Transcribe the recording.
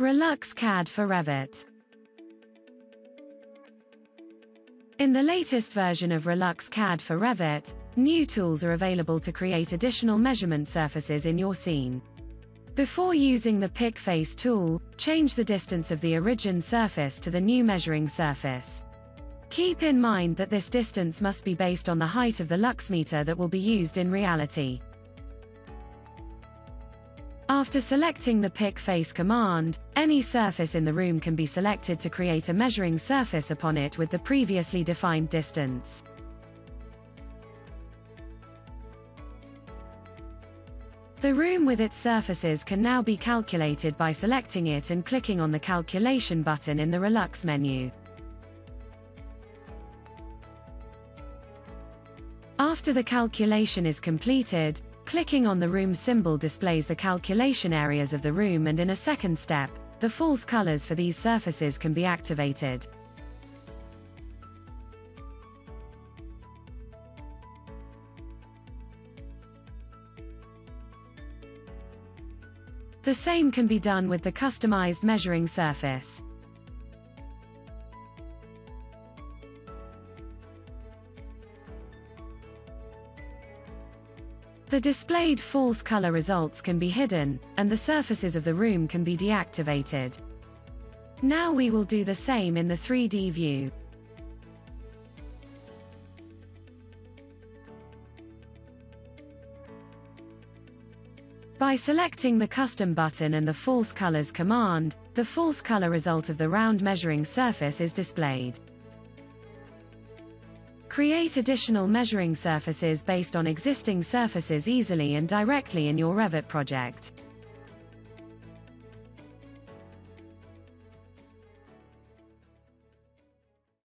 Relux CAD for Revit. In the latest version of Relux CAD for Revit, new tools are available to create additional measurement surfaces in your scene. Before using the Pick Face tool, change the distance of the origin surface to the new measuring surface. Keep in mind that this distance must be based on the height of the lux meter that will be used in reality. After selecting the Pick Face command, any surface in the room can be selected to create a measuring surface upon it with the previously defined distance. The room with its surfaces can now be calculated by selecting it and clicking on the Calculation button in the Relux menu. After the calculation is completed, clicking on the room symbol displays the calculation areas of the room and in a second step, the false colors for these surfaces can be activated. The same can be done with the customized measuring surface. The displayed false color results can be hidden, and the surfaces of the room can be deactivated. Now we will do the same in the 3D view. By selecting the Custom button and the False Colors command, the false color result of the round measuring surface is displayed. Create additional measuring surfaces based on existing surfaces easily and directly in your Revit project.